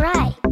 Right.